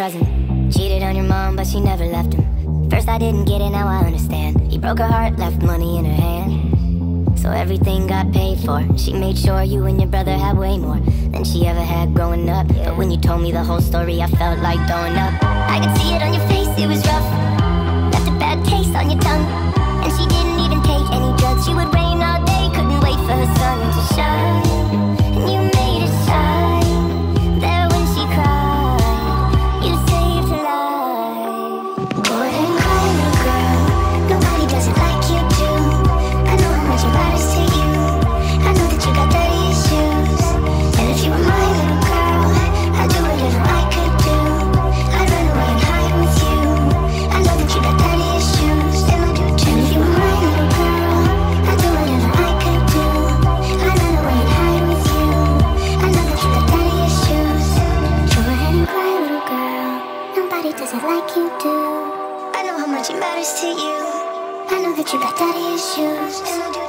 cousin. Cheated on your mom, but she never left him. First I didn't get it, now I understand. He broke her heart, left money in her hand. So everything got paid for. She made sure you and your brother had way more than she ever had growing up. But when you told me the whole story, I felt like throwing up. I could see it Nobody does it like you do. I know how much it matters to you. I know that you got daddy issues, and I do